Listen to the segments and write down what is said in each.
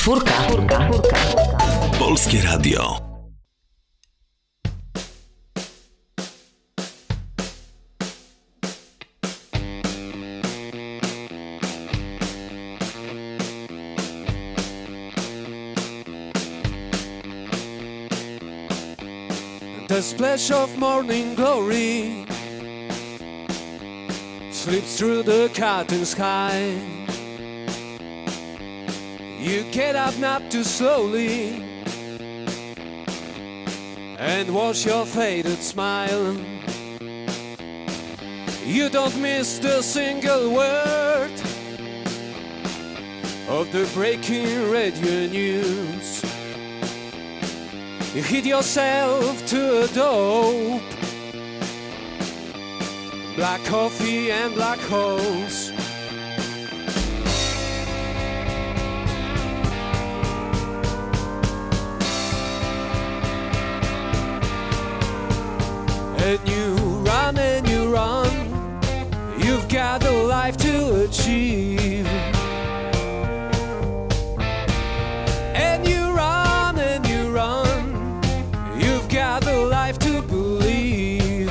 Czwórka. Czwórka. Czwórka. Polskie Radio. The splash of morning glory slips through the curtain sky. You get up not too slowly and wash your faded smile. You don't miss the single word of the breaking radio news. You hit yourself to a dope. Black coffee and black holes. And you run and you run. You've got the life to achieve. And you run and you run. You've got the life to believe.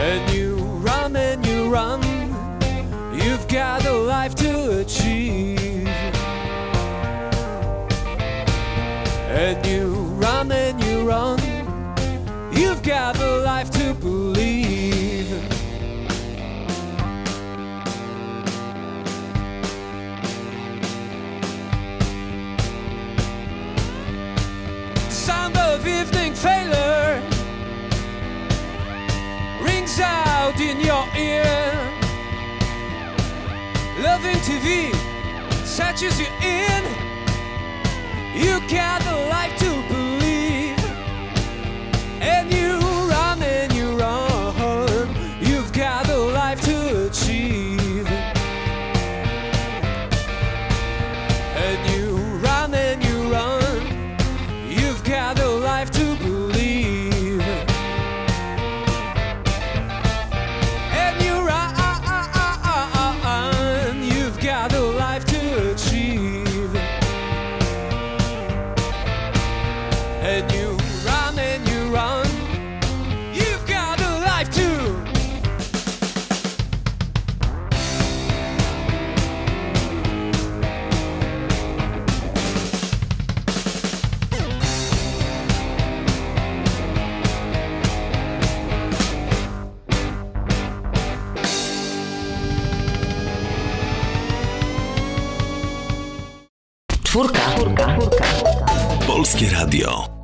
And you run and you run. You've got the life to achieve. And you run and run. You've got a life to believe. The sound of evening failure rings out in your ear. Loving TV satures you in. You got a life to Czwórka. Polskie Radio.